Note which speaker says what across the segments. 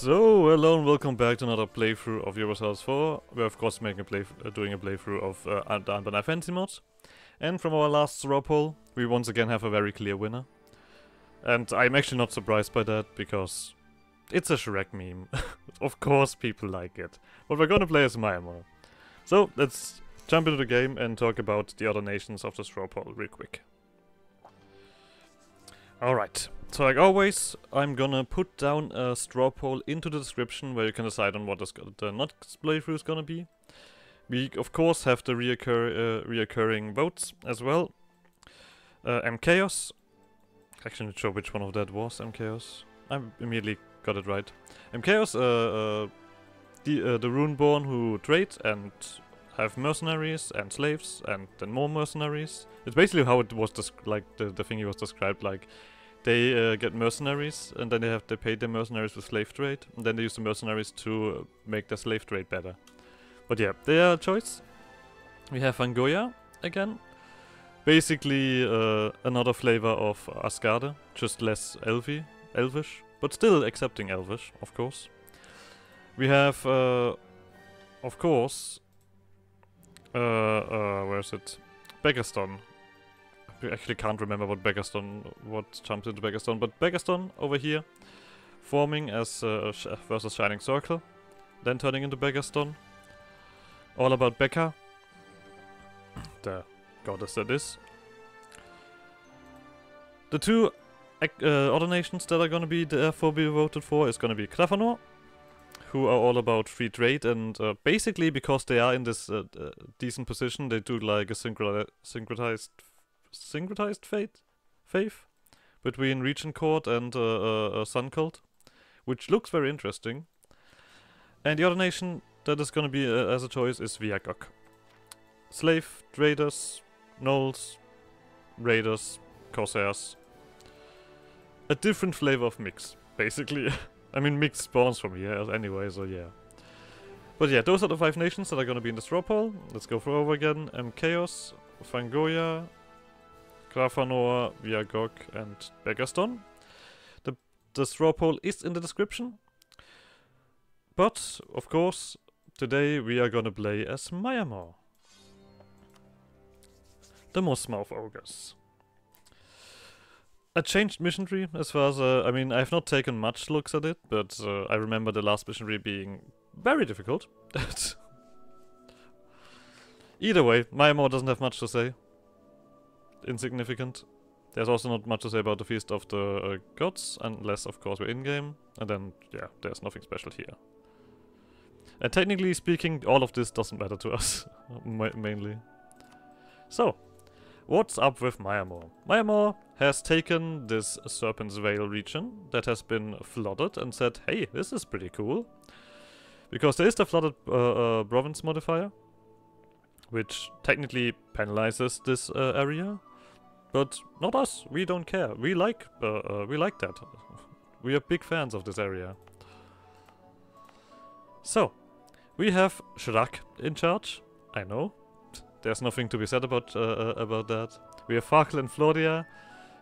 Speaker 1: So, hello and welcome back to another playthrough of Eurostars 4. We're of course making a play uh, doing a playthrough of uh, the Anbennar Fantasy mod. And from our last straw poll, we once again have a very clear winner. And I'm actually not surprised by that, because it's a Shrek meme. of course people like it. But we're gonna play as Mire Maw. So, let's jump into the game and talk about the other nations of the straw poll real quick. Alright, so like always, I'm gonna put down a straw poll into the description where you can decide on what the next playthrough is gonna be. We of course have the reoccur uh, reoccurring votes as well. Uh, MChaos. Actually not sure which one of that was MChaos. I immediately got it right. MChaos, uh, uh, the, uh, the Runeborn who trade and have mercenaries and slaves and then more mercenaries. It's basically how it was like the, the thing he was described like they uh, get mercenaries and then they have they pay their mercenaries with slave trade and then they use the mercenaries to make their slave trade better. But yeah, their choice. We have Angoya again. Basically uh, another flavor of Asgard, just less elfy, elvish, but still accepting elvish, of course. We have, uh, of course, uh, uh, where is it? Beggarston. Actually can't remember what Beggarston, what jumps into Beggarston, but Beggarston over here, forming as uh, versus Shining Circle, then turning into Beggarston. All about Becca, the goddess that is. The two uh, other nations that are gonna be therefore be voted for is gonna be Klafanor, who are all about free trade and uh, basically because they are in this uh, uh, decent position, they do like a synchronized syncretized fate, faith between Regent Court and uh, uh, uh, Sun Cult, which looks very interesting. And the other nation that is going to be uh, as a choice is Viagok. Slave, traders, gnolls, raiders, corsairs. A different flavor of mix, basically. I mean, mix spawns from here anyway, so yeah. But yeah, those are the five nations that are going to be in the straw poll. Let's go for over again. chaos, Fangoya, Klafanor, Viagok, and Beggarston. The, the straw poll is in the description. But, of course, today we are gonna play as Mire Maw. The Mossmouth Ogres. A changed mission tree, as far as, uh, I mean, I've not taken much looks at it, but uh, I remember the last mission tree being very difficult. Either way, Mire Maw doesn't have much to say insignificant. There's also not much to say about the Feast of the uh, Gods, unless of course we're in-game, and then, yeah, there's nothing special here. And technically speaking, all of this doesn't matter to us, mainly. So, what's up with Mire Maw? Myanmar has taken this Serpent's Veil region that has been flooded and said, hey, this is pretty cool. Because there is the flooded uh, uh, province modifier, which technically penalizes this uh, area, but not us. We don't care. We like uh, uh, we like that. We are big fans of this area. So, we have Shrak in charge. I know. There's nothing to be said about uh, uh about that. We have Farkle and Floria.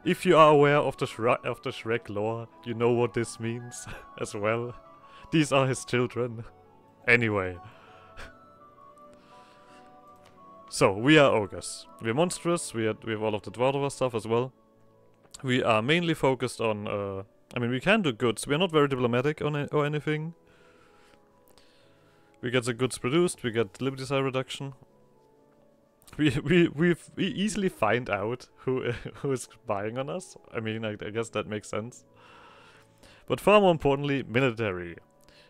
Speaker 1: If you are aware of the Shrek of the Shrek lore, you know what this means as well. These are his children. Anyway. So, we are ogres. We're monstrous, we, we have all of the Dwarovar stuff as well. We are mainly focused on, uh, I mean, we can do goods. We are not very diplomatic on or anything. We get the goods produced, we get Liberty Desire reduction. We, we, we we easily find out who who is buying on us. I mean, I, I guess that makes sense. But far more importantly, military.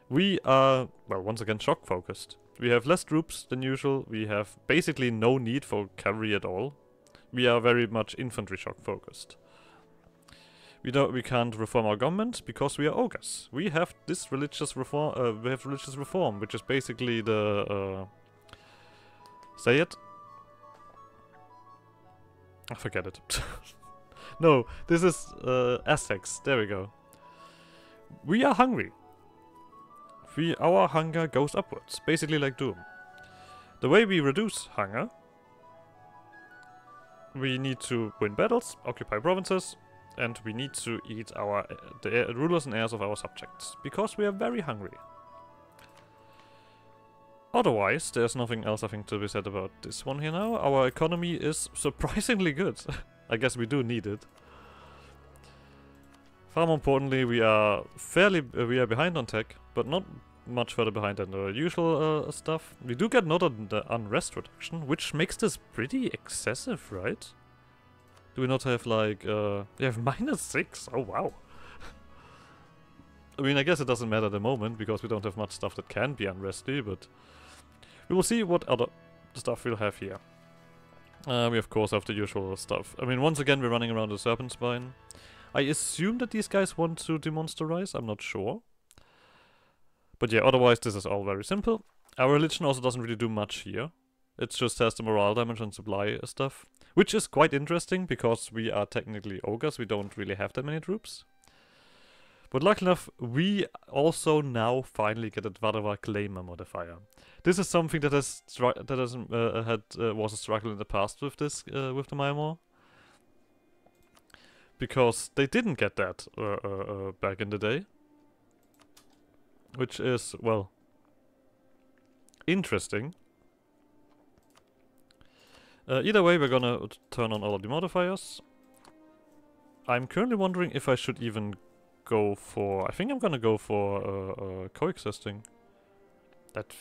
Speaker 1: We are, well, once again, shock focused. We have less troops than usual. We have basically no need for cavalry at all. We are very much infantry shock focused. We don't. We can't reform our government because we are ogres. We have this religious reform. Uh, we have religious reform, which is basically the. Uh, say it. I forget it. no, this is uh. There we go. We are hungry we our hunger goes upwards, basically like Doom. The way we reduce hunger, we need to win battles, occupy provinces, and we need to eat our uh, the rulers and heirs of our subjects because we are very hungry. Otherwise, there's nothing else I think to be said about this one here now. Our economy is surprisingly good. I guess we do need it. Far more importantly, we are fairly uh, we are behind on tech, but not much further behind than the usual uh, stuff. We do get another the unrest reduction, which makes this pretty excessive, right? Do we not have like uh we have minus six? Oh wow. I mean I guess it doesn't matter at the moment because we don't have much stuff that can be unresty, but we will see what other stuff we'll have here. Uh, we of course have the usual stuff. I mean once again we're running around the serpent spine. I assume that these guys want to demonstrarize, I'm not sure. But yeah, otherwise this is all very simple. Our religion also doesn't really do much here. It just has the morale damage and supply stuff. Which is quite interesting because we are technically ogres, we don't really have that many troops. But luckily enough, we also now finally get a Dwarovar Claimer modifier. This is something that has that has uh, had uh, was a struggle in the past with this uh, with the Mire Maw. Because they didn't get that uh, uh, uh, back in the day. Which is, well, interesting. Uh, either way, we're gonna turn on all of the modifiers. I'm currently wondering if I should even go for... I think I'm gonna go for uh, uh, coexisting. That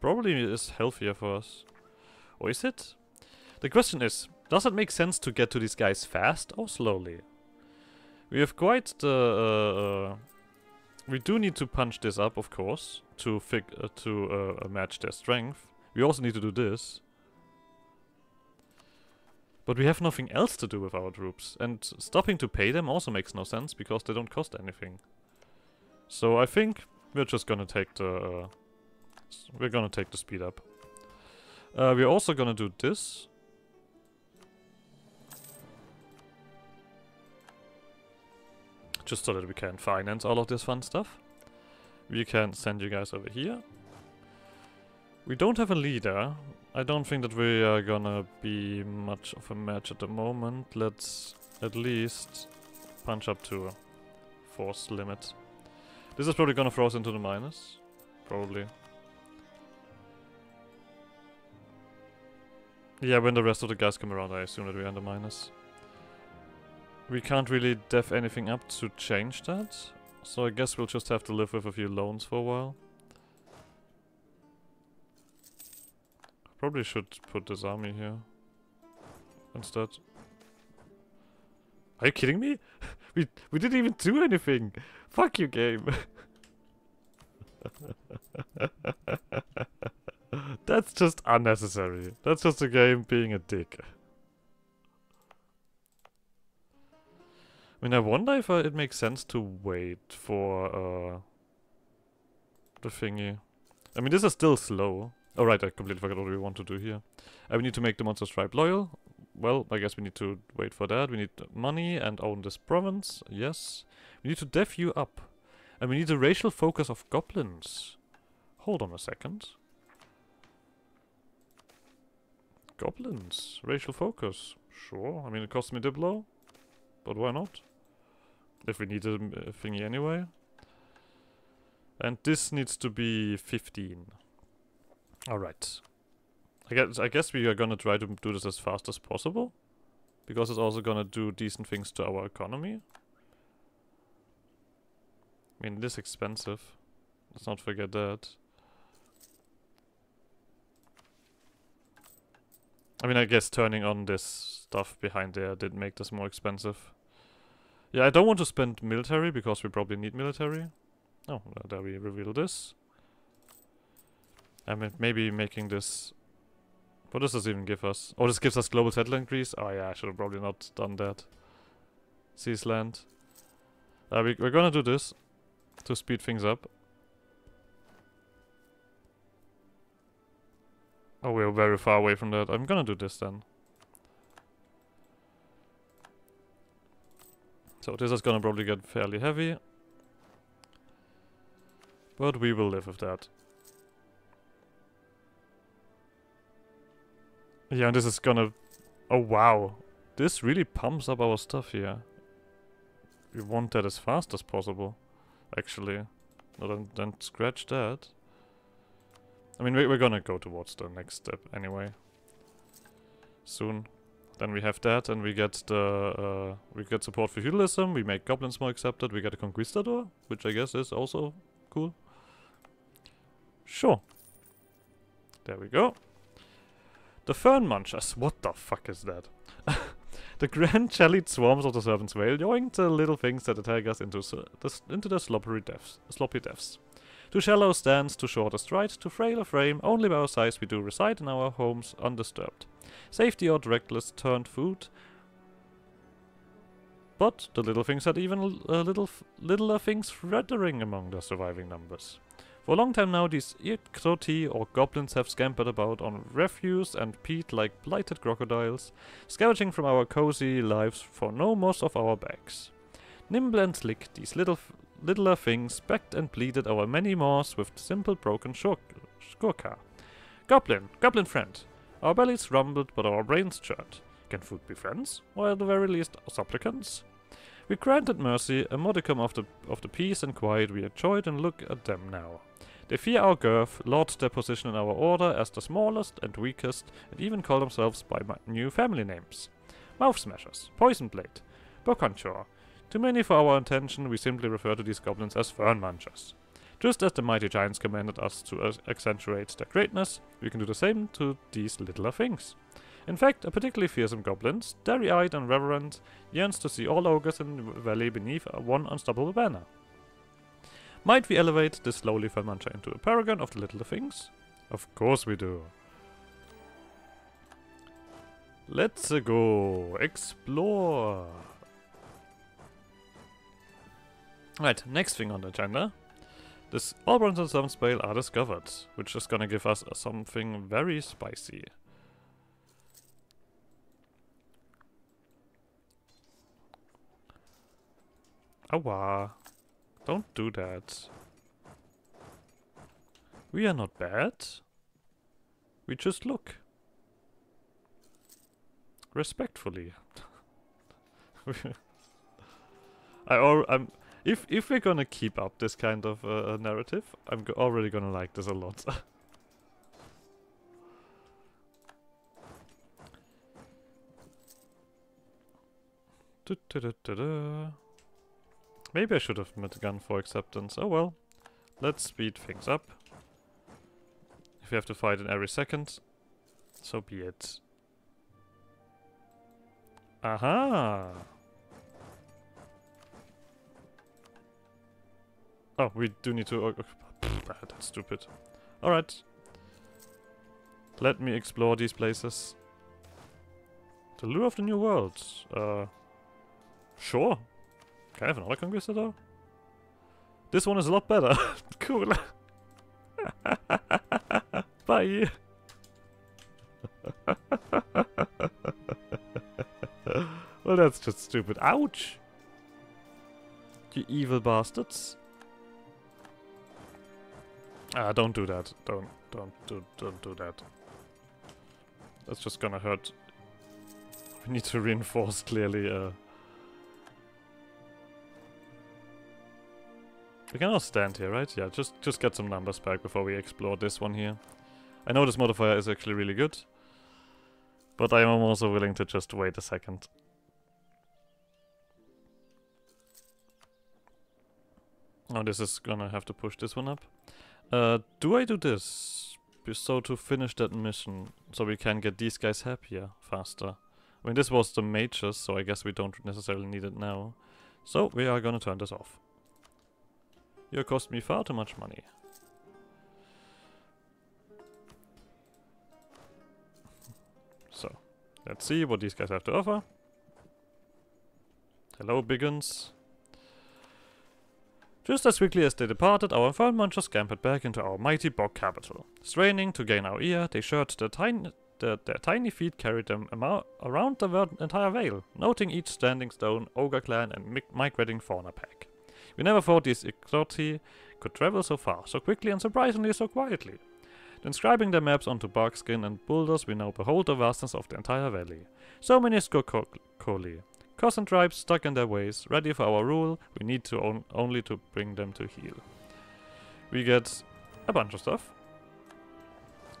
Speaker 1: probably is healthier for us. Or is it? The question is, does it make sense to get to these guys fast or slowly? We have quite the... Uh, uh, we do need to punch this up, of course, to fig uh, to uh, match their strength. We also need to do this. But we have nothing else to do with our troops, and stopping to pay them also makes no sense because they don't cost anything. So I think we're just gonna take the uh, we're gonna take the speed up. Uh, we're also gonna do this. Just so that we can finance all of this fun stuff. We can send you guys over here. We don't have a leader. I don't think that we are gonna be much of a match at the moment. Let's at least punch up to force limit. This is probably gonna throw us into the minus. Probably. Yeah, when the rest of the guys come around, I assume that we're under minus. We can't really def anything up to change that. So I guess we'll just have to live with a few loans for a while. Probably should put this army here. Instead. Are you kidding me? we we didn't even do anything. Fuck you, game. That's just unnecessary. That's just a game being a dick. I mean, I wonder if uh, it makes sense to wait for uh, the thingy. I mean, this is still slow. Oh, right, I completely forgot what we want to do here. Uh, we need to make the monster tribe loyal. Well, I guess we need to wait for that. We need money and own this province. Yes. We need to def you up. And we need the racial focus of goblins. Hold on a second. Goblins. Racial focus. Sure. I mean, it costs me Diplo. But why not? If we need a thingy anyway. And this needs to be 15. Alright. I guess, I guess we are gonna try to do this as fast as possible. Because it's also gonna do decent things to our economy. I mean, this expensive. Let's not forget that. I mean, I guess turning on this stuff behind there did make this more expensive. Yeah, I don't want to spend military because we probably need military. Oh, there we reveal this. I mean, maybe making this... What does this even give us? Oh, this gives us global settler increase? Oh yeah, I should have probably not done that. Seize land. Uh, we, we're gonna do this to speed things up. Oh, we're very far away from that. I'm gonna do this then. So this is gonna probably get fairly heavy. But we will live with that. Yeah, and this is gonna... Oh wow. This really pumps up our stuff here. we want that as fast as possible, actually. No, then, then scratch that. I mean, we, we're gonna go towards the next step anyway. Soon. Then we have that, and we get the uh, we get support for feudalism. We make goblins more accepted. We get a conquistador, which I guess is also cool. Sure. There we go. The Fern Munchers. What the fuck is that? the grand jellied swarms of the Serpent's Veil yoink the little things that attack us into, the, into the sloppery depths, sloppy depths. Too shallow stands, too short a stride, too frail a frame, only by our size we do reside in our homes undisturbed. Safety or reckless turned food. But the little things had even uh, little littler things fluttering among the surviving numbers. For a long time now, these Ikroti or goblins have scampered about on refuse and peat like blighted crocodiles, scavenging from our cozy lives for no moss of our backs. Nimble and slick, these little littler things begged and pleaded our many maws with simple broken shurka. Goblin, goblin friend. Our bellies rumbled, but our brains churned. Can food be friends, or at the very least supplicants? We granted mercy, a modicum of the of the peace and quiet we enjoyed, and look at them now. They fear our girth, laud their position in our order as the smallest and weakest, and even call themselves by new family names. Mouth Smashers, Poison Blade, Bokanchor, too many for our intention, we simply refer to these goblins as fern munchers. Just as the mighty giants commanded us to accentuate their greatness, we can do the same to these littler things. In fact, a particularly fearsome goblin, starry-eyed and reverent, yearns to see all ogres in the valley beneath one unstoppable banner. Might we elevate this lowly fern muncher into a paragon of the littler things? Of course we do. Let's go explore. Right, next thing on the agenda. This all bronze and seventh spell are discovered, which is gonna give us something very spicy. Awa. Don't do that. We are not bad. We just look. Respectfully. I or I'm if if we're gonna keep up this kind of uh, narrative, I'm already gonna like this a lot. Maybe I should have met a gun for acceptance. Oh well. Let's speed things up. If we have to fight in every second, so be it. Aha! Oh, we do need to... Uh, that's stupid. Alright. Let me explore these places. The lure of the new world. Uh, sure. Can I have another conquistador? This one is a lot better. cool. Bye. well, that's just stupid. Ouch! You evil bastards. Ah, don't do that. Don't, don't, do, don't do that. That's just gonna hurt. We need to reinforce, clearly, uh... We can all stand here, right? Yeah, just, just get some numbers back before we explore this one here. I know this modifier is actually really good. But I am also willing to just wait a second. Oh, this is gonna have to push this one up. Uh, do I do this? So to finish that mission, so we can get these guys happier faster. I mean, this was the mages, so I guess we don't necessarily need it now. So, we are gonna turn this off. You cost me far too much money. so, let's see what these guys have to offer. Hello, Biggins. Just as quickly as they departed, our fern munchers scampered back into our mighty bog capital. Straining to gain our ear, they showed their tiny, their, their tiny feet carried them around the entire vale, noting each standing stone, ogre clan and migrating fauna pack. We never thought these Ikroti could travel so far, so quickly and surprisingly so quietly. Inscribing their maps onto barkskin and boulders, we now behold the vastness of the entire valley. So many Skokoli, Cos and tribes stuck in their ways, ready for our rule. We need to on only to bring them to heal. We get a bunch of stuff.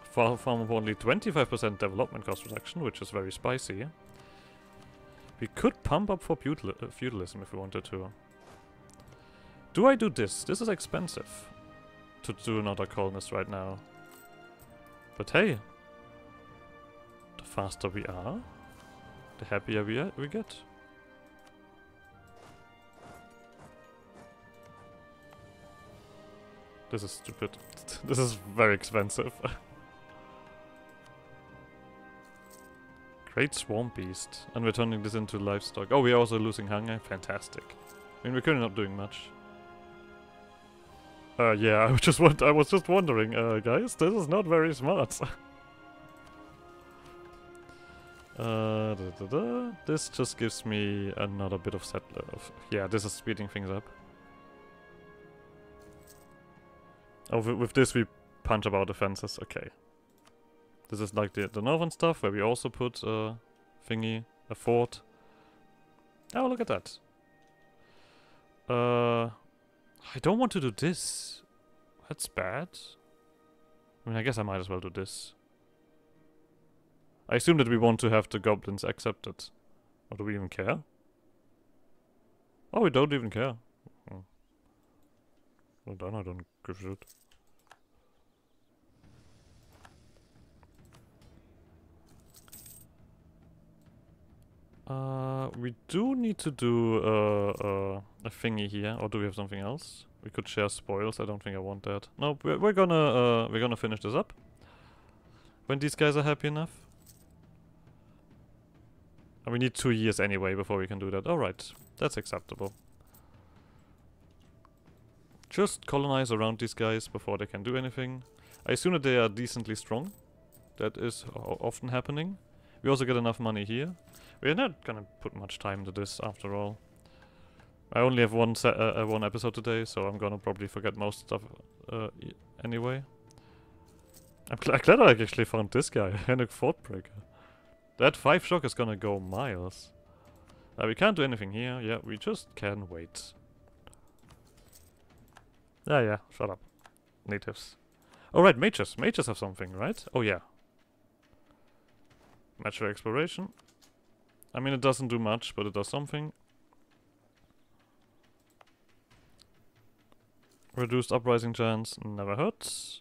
Speaker 1: Far from only 25% development cost reduction, which is very spicy. We could pump up for uh, feudalism if we wanted to. Do I do this? This is expensive to do another colonist right now. But hey, the faster we are, the happier we, are, we get. This is stupid. this is very expensive. Great Swarm Beast. And we're turning this into livestock. Oh, we're also losing hunger. Fantastic. I mean, we're currently not doing much. Uh, yeah, I was just want I was just wondering, uh, guys, this is not very smart. uh, da, da, da. This just gives me another bit of settler. Of, yeah, this is speeding things up. Oh, with this we punch about defenses. Okay. This is like the, the northern stuff, where we also put a thingy, a fort. Oh, look at that. Uh, I don't want to do this. That's bad. I mean, I guess I might as well do this. I assume that we want to have the goblins accepted. Or do we even care? Oh, we don't even care. Oh. Well done, I don't Uh, we do need to do uh, uh, a thingy here, or do we have something else? We could share spoils. I don't think I want that. No, we're, we're gonna uh, we're gonna finish this up when these guys are happy enough. And we need two years anyway before we can do that. All right, that's acceptable. Just colonize around these guys before they can do anything. I assume that they are decently strong. That is often happening. We also get enough money here. We're not gonna put much time into this after all. I only have one uh, uh, one episode today, so I'm gonna probably forget most stuff uh, anyway. I'm, gl glad I actually found this guy, Henrik Fortbreaker. That 5 shock is gonna go miles. Uh, we can't do anything here, yeah, we just can wait. Yeah, yeah, shut up. Natives. Oh right, mages. Mages have something, right? Oh yeah. Mature exploration. I mean, it doesn't do much, but it does something. Reduced uprising chance never hurts.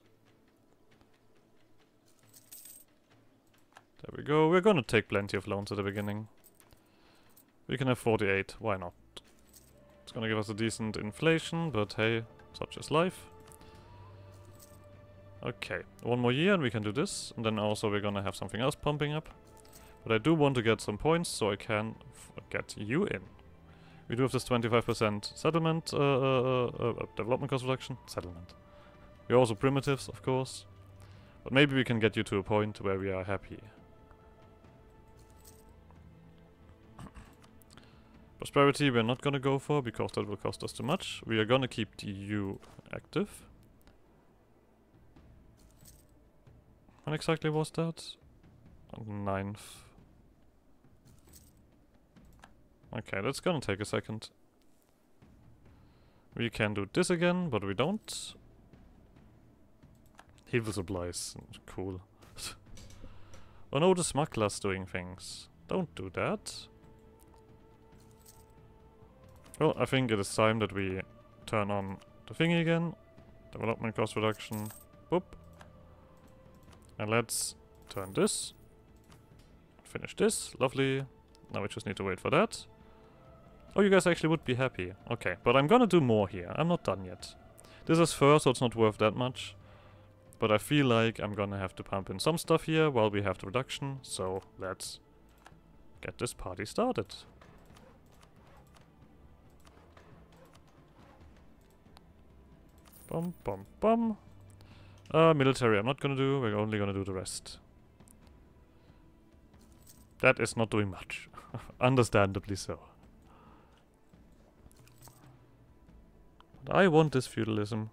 Speaker 1: There we go. We're gonna take plenty of loans at the beginning. We can have 48. Why not? It's gonna give us a decent inflation, but hey, such is life. Okay, one more year and we can do this. And then also we're gonna have something else pumping up. But I do want to get some points so I can get you in. We do have this 25% settlement, uh, uh, uh, uh, development cost reduction. Settlement. We're also primitives, of course. But maybe we can get you to a point where we are happy. Prosperity we're not gonna go for because that will cost us too much. We are gonna keep the U active. When exactly was that? 9th Okay, that's gonna take a second. We can do this again, but we don't. Evil supplies. Cool. oh no, the smuggler's doing things. Don't do that. Well, I think it is time that we turn on the thingy again. Development cost reduction. Boop. And let's turn this. Finish this. Lovely. Now we just need to wait for that. Oh, you guys actually would be happy. Okay, but I'm gonna do more here. I'm not done yet. This is first, so it's not worth that much. But I feel like I'm gonna have to pump in some stuff here while we have the reduction. So let's get this party started. Bum bum bum. Uh, military I'm not gonna do, we're only gonna do the rest. That is not doing much. Understandably so. I want this feudalism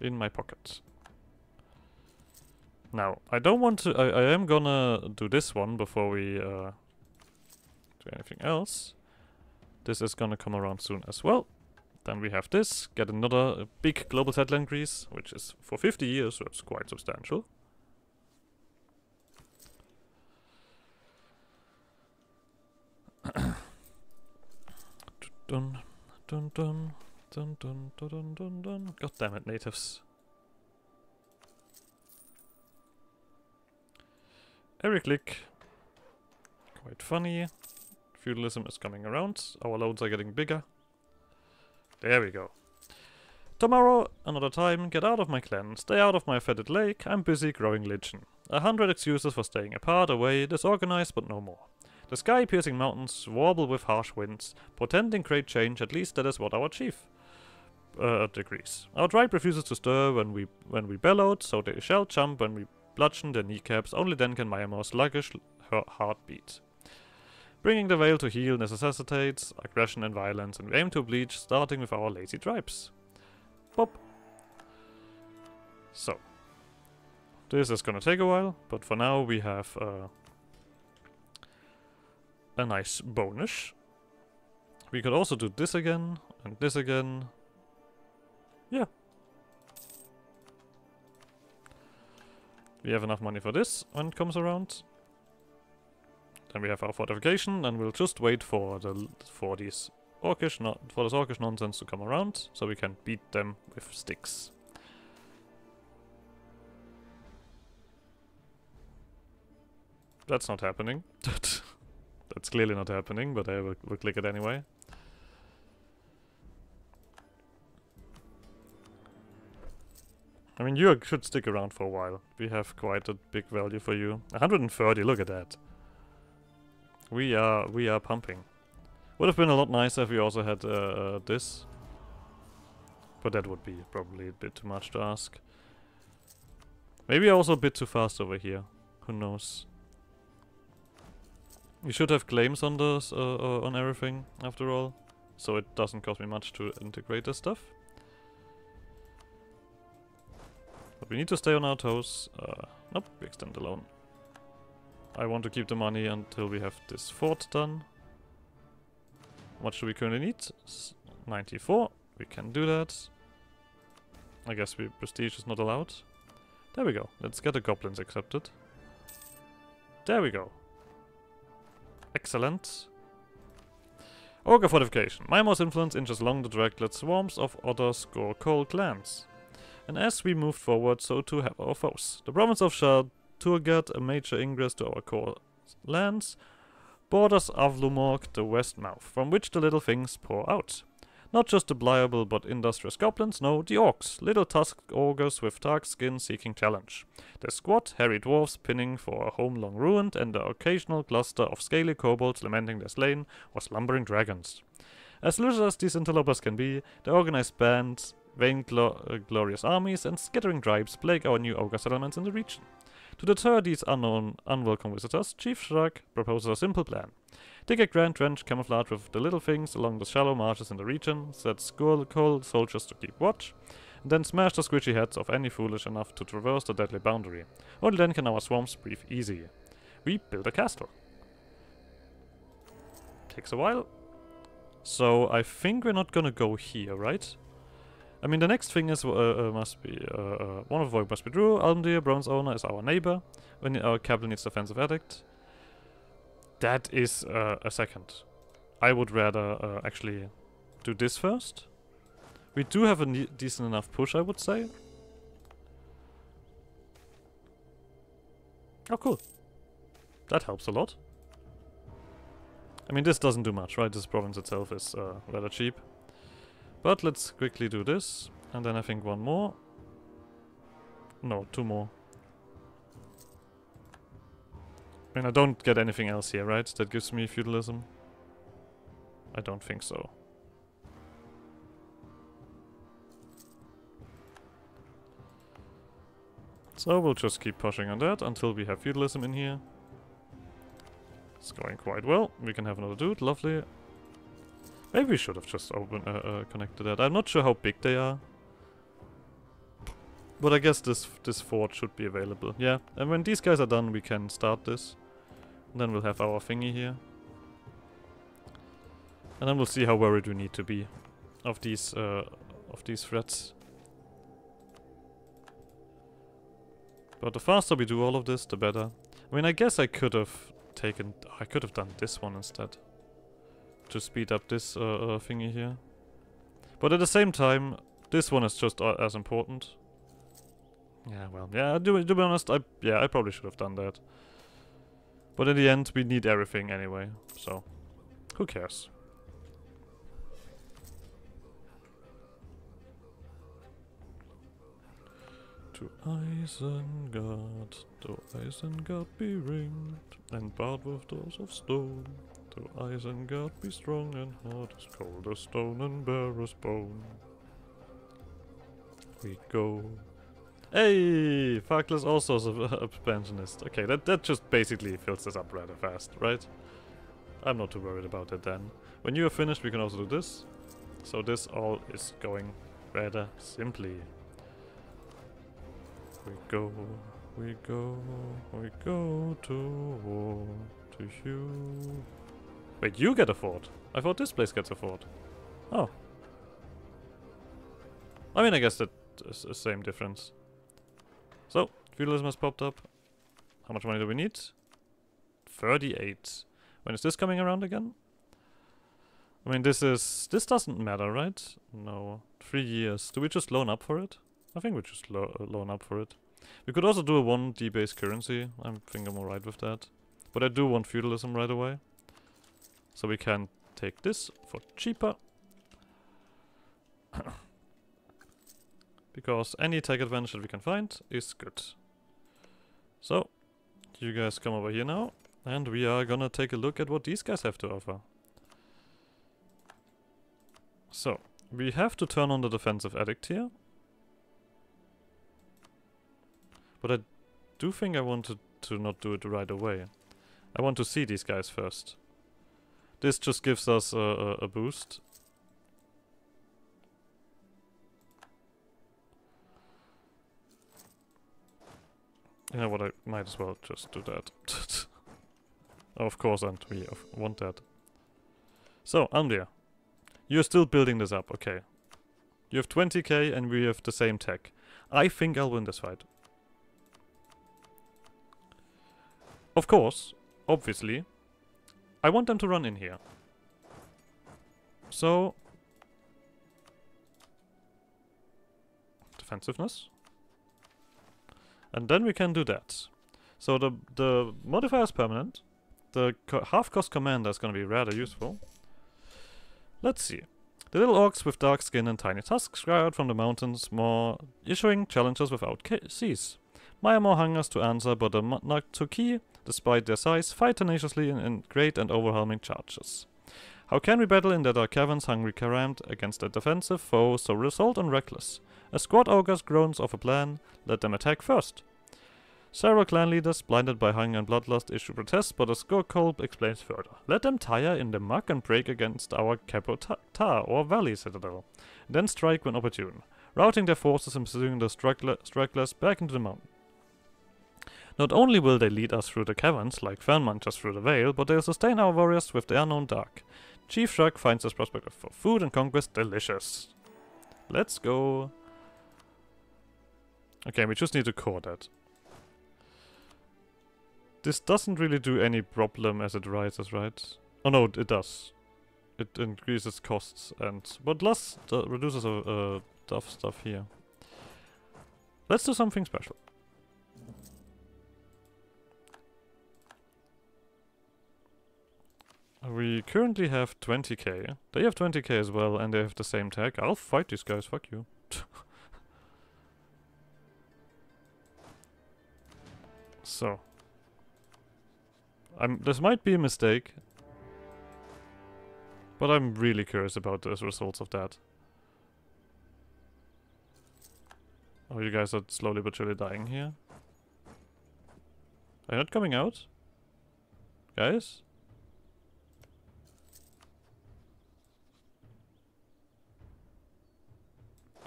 Speaker 1: in my pocket. Now, I don't want to... I, I am gonna do this one before we uh, do anything else. This is gonna come around soon as well. Then we have this, get another uh, big global settlement increase, which is for 50 years, so it's quite substantial. dun, dun, dun, dun, dun, dun, dun, dun. God damn it, natives. Every click. Quite funny. Feudalism is coming around. Our loads are getting bigger. There we go. Tomorrow, another time, get out of my clan, stay out of my fetid lake, I'm busy growing Legion. A hundred excuses for staying apart, away, disorganized, but no more. The sky-piercing mountains warble with harsh winds, portending great change, at least that is what our chief uh, agrees. Our tribe refuses to stir when we when we bellowed, so they shall jump when we bludgeon their kneecaps, only then can my more sluggish heart beat. Bringing the Veil to heal necessitates aggression and violence, and we aim to bleach, starting with our lazy tribes. Pop. So. This is gonna take a while, but for now we have uh, a nice bonus. We could also do this again, and this again. Yeah. We have enough money for this when it comes around. Then we have our fortification, and we'll just wait for the for these orcish no for this orcish nonsense to come around, so we can beat them with sticks. That's not happening. That's clearly not happening, but I will, will click it anyway. I mean, you should stick around for a while. We have quite a big value for you. 130, look at that. We are we are pumping. Would have been a lot nicer if we also had uh, uh, this. But that would be probably a bit too much to ask. Maybe also a bit too fast over here. Who knows? We should have claims on this, uh, uh, on everything, after all. So it doesn't cost me much to integrate this stuff. But we need to stay on our toes. Uh, nope, we extend loan. I want to keep the money until we have this fort done. What do we currently need? S 94. We can do that. I guess we prestige is not allowed. There we go. Let's get the goblins accepted. There we go. Excellent. Ogre Fortification. My most influence inches along the directlet swarms of other Skorkol clans. And as we moved forward, so too have our foes. The province of Shard Turgat, a major ingress to our core lands, borders Avlumork, the west mouth, from which the little things pour out. Not just the pliable but industrious goblins, no, the orcs, little tusked ogres with dark skin seeking challenge. The squat, hairy dwarfs pinning for a home long ruined, and the occasional cluster of scaly kobolds lamenting their slain or slumbering dragons. As loose as these interlopers can be, the organized bands, vain uh, glorious armies, and skittering tribes plague our new ogre settlements in the region. To deter these unknown, unwelcome visitors, Chief Shrug proposes a simple plan. Dig a grand trench camouflage with the little things along the shallow marshes in the region, set Skorkol soldiers to keep watch, and then smash the squishy heads of any foolish enough to traverse the deadly boundary. Only then can our swamps breathe easy. We build a castle. Takes a while. So I think we're not gonna go here, right? I mean, the next thing is uh, uh, must be uh, uh one of the Void must be Drew. Almdir, Bronze Owner, is our neighbor. When our capital needs defensive edict. That is uh, a second. I would rather uh, actually do this first. We do have a decent enough push, I would say. Oh, cool. That helps a lot. I mean, this doesn't do much, right? This province itself is rather cheap. But let's quickly do this. And then I think one more. No, two more. I mean, I don't get anything else here, right? That gives me feudalism. I don't think so. So we'll just keep pushing on that until we have feudalism in here. It's going quite well. We can have another dude, lovely. Maybe we should have just open, uh, uh, connected that. I'm not sure how big they are. But I guess this this fort should be available. Yeah, and when these guys are done, we can start this. And then we'll have our thingy here. And then we'll see how worried we need to be of these uh, of these threats. But the faster we do all of this, the better. I mean, I guess I could have taken... I could have done this one instead. To speed up this uh, uh, thingy here. But at the same time, this one is just uh, as important. Yeah, well, yeah, to, to be honest, I yeah, I probably should have done that. But in the end, we need everything anyway, so who cares? To Isengard, to Isengard be ringed, and barred with doors of stone. To Isengard be strong and hard as cold as stone and bare as bone. We go. Hey! Farkless also is an expansionist. Okay, that, that just basically fills this up rather fast, right? I'm not too worried about it then. When you are finished, we can also do this. So this all is going rather simply. We go, we go, we go to war, to you. Wait, you get a fort? I thought this place gets a fort. Oh. I mean, I guess that is the same difference. So, feudalism has popped up. How much money do we need? 38. When is this coming around again? I mean, this is... This doesn't matter, right? No. Three years. Do we just loan up for it? I think we just lo loan up for it. We could also do a 1 D-based currency. I think I'm alright with that. But I do want feudalism right away. So we can take this for cheaper. because any tech advantage that we can find is good. So, you guys come over here now. And we are gonna take a look at what these guys have to offer. So, we have to turn on the defensive edict here. But I do think I want to, to not do it right away. I want to see these guys first. This just gives us a, a, a boost. You know what, I might as well just do that. of course, and we want that. So, Andrea. You're still building this up, okay. You have 20k and we have the same tech. I think I'll win this fight. Of course, obviously, I want them to run in here. So... Defensiveness. And then we can do that. So the, the modifier is permanent. The co half-cost commander is going to be rather useful. Let's see. The little orcs with dark skin and tiny tusks cry out from the mountains, more issuing challenges without cease. Mire Maw hungers to answer, but the Naktoki despite their size, fight tenaciously in, in great and overwhelming charges. How can we battle in the dark caverns hungry crammed against a defensive foe so resolute and reckless? A squad ogres groans of a plan, let them attack first. Several clan leaders, blinded by hunger and bloodlust, issue protests, but a Skorkolb explains further. Let them tire in the muck and break against our Capo Ta or Valley Citadel, then strike when opportune, routing their forces and pursuing the stragglers back into the mountain. Not only will they lead us through the caverns, like fernmunchers through the Vale, but they'll sustain our warriors with the unknown dark. Chief Shrug finds this prospect for food and conquest delicious. Let's go. Okay, we just need to core that. This doesn't really do any problem as it rises, right? Oh no, it does. It increases costs and... But less reduces uh, uh, tough stuff here. Let's do something special. We currently have 20k. They have 20k as well, and they have the same tag. I'll fight these guys, fuck you. so. I'm, this might be a mistake. But I'm really curious about the results of that. Oh, you guys are slowly but surely dying here. Are you not coming out? Guys?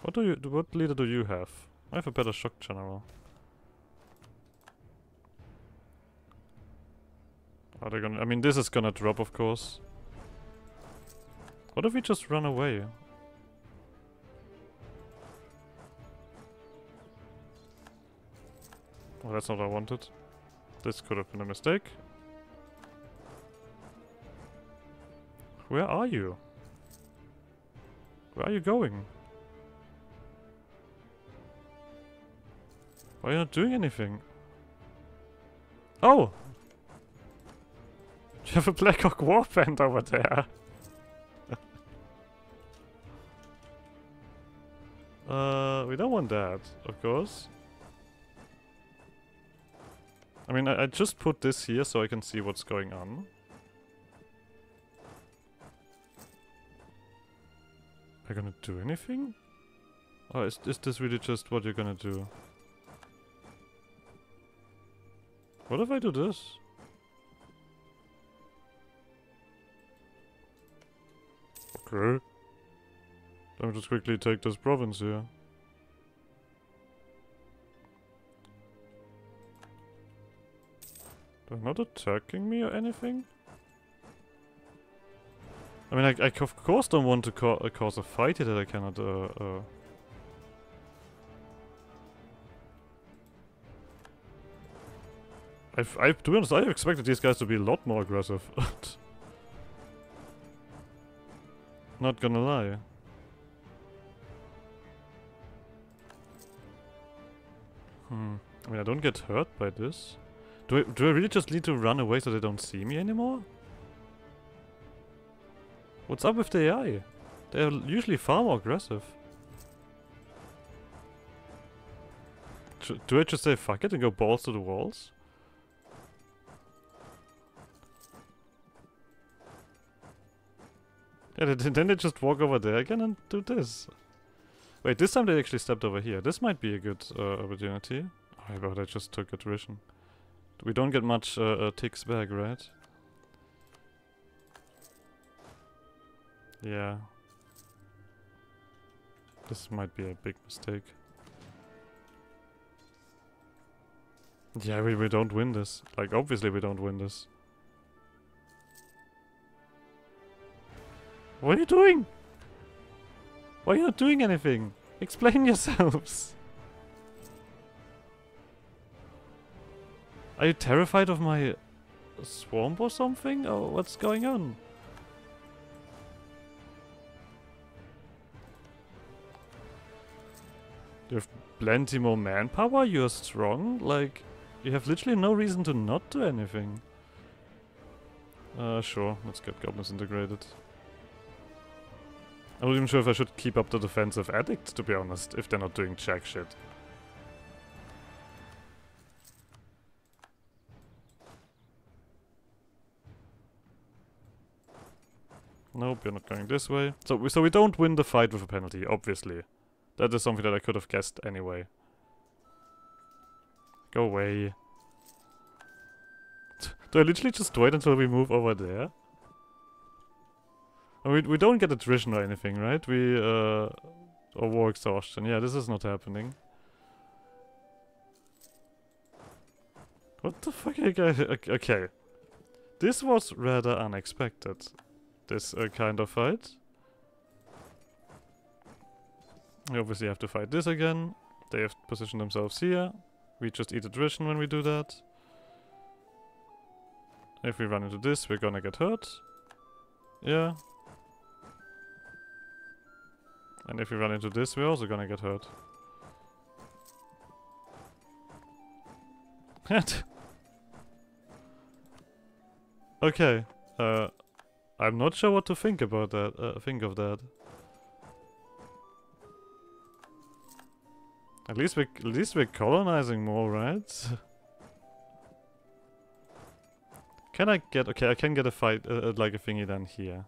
Speaker 1: What do you? What leader do you have? I have a better shock general. Are they gonna? I mean, this is gonna drop, of course. What if we just run away? Well, that's not what I wanted. This could have been a mistake. Where are you? Where are you going? Why are you not doing anything? Oh! You have a Black Blackhawk Warband over there. uh, we don't want that, of course. I mean, I, I just put this here so I can see what's going on. Are you gonna do anything? Or is, is this really just what you're gonna do? What if I do this? Okay. Let me just quickly take this province here. They're not attacking me or anything? I mean, I, I of course don't want to uh, cause a fight here that I cannot, uh, uh I've, I, to be honest, I expected these guys to be a lot more aggressive. Not gonna lie. Hmm. I mean, I don't get hurt by this. Do I, do I really just need to run away so they don't see me anymore? What's up with the AI? They're usually far more aggressive. do I just say fuck it and go balls to the walls? Yeah, then they just walk over there again and do this. Wait, this time they actually stepped over here. This might be a good uh, opportunity. Oh god, I just took attrition. We don't get much uh, uh, ticks back, right? Yeah. This might be a big mistake. Yeah, we, we don't win this. Like, obviously we don't win this. What are you doing? Why are you not doing anything? Explain yourselves. Are you terrified of my swamp or something? Or what's going on? You have plenty more manpower, you're strong, like, you have literally no reason to not do anything. Uh, sure, let's get goblins integrated. I'm not even sure if I should keep up the defensive edict, to be honest, if they're not doing jack shit. Nope, you're not going this way. So we, so we don't win the fight with a penalty, obviously. That is something that I could have guessed anyway. Go away. Do I literally just wait until we move over there? We, we don't get attrition or anything, right? We, uh... Or war exhaustion. Yeah, this is not happening. What the fuck? Okay. This was rather unexpected. This uh, kind of fight. We obviously have to fight this again. They have positioned themselves here. We just eat attrition when we do that. If we run into this, we're gonna get hurt. Yeah, and if we run into this, we're also gonna get hurt. okay. Uh, I'm not sure what to think about that. Uh, think of that. At least we, at least we're colonizing more, right? can I get? Okay, I can get a fight, uh, uh like a thingy then here.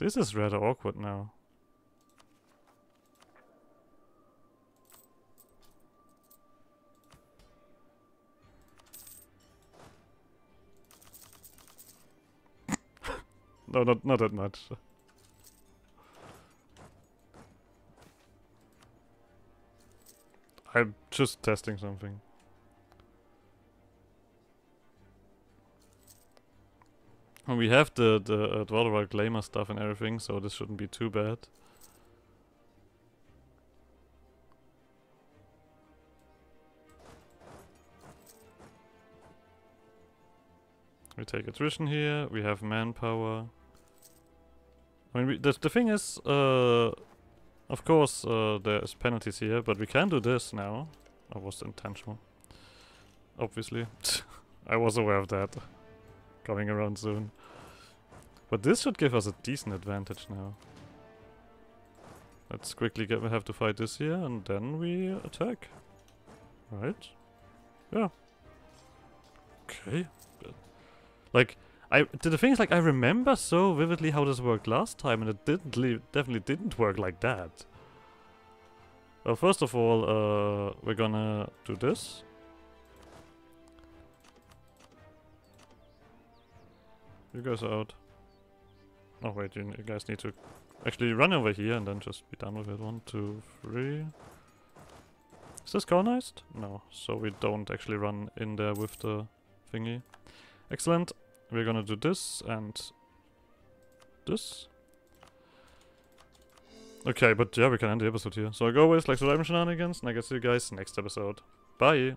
Speaker 1: This is rather awkward now. no, not, not that much. I'm just testing something. We have the the uh, Dwarven glamour stuff and everything, so this shouldn't be too bad. We take attrition here. We have manpower. I mean, we, the the thing is, uh, of course, uh, there's penalties here, but we can do this now. That was intentional. Obviously, I was aware of that. Coming around soon. But this should give us a decent advantage now. Let's quickly get, we have to fight this here, and then we attack. Right? Yeah. Okay. Like, I the thing is, like, I remember so vividly how this worked last time, and it didn't definitely didn't work like that. Well, first of all, uh, we're gonna do this. You guys are out. Oh wait, you, you guys need to actually run over here and then just be done with it. One, two, three. Is this colonized? No, so we don't actually run in there with the thingy. Excellent. We're gonna do this and this. Okay, but yeah, we can end the episode here. So like always, like subscribe shenanigans, and I guess see you guys next episode. Bye!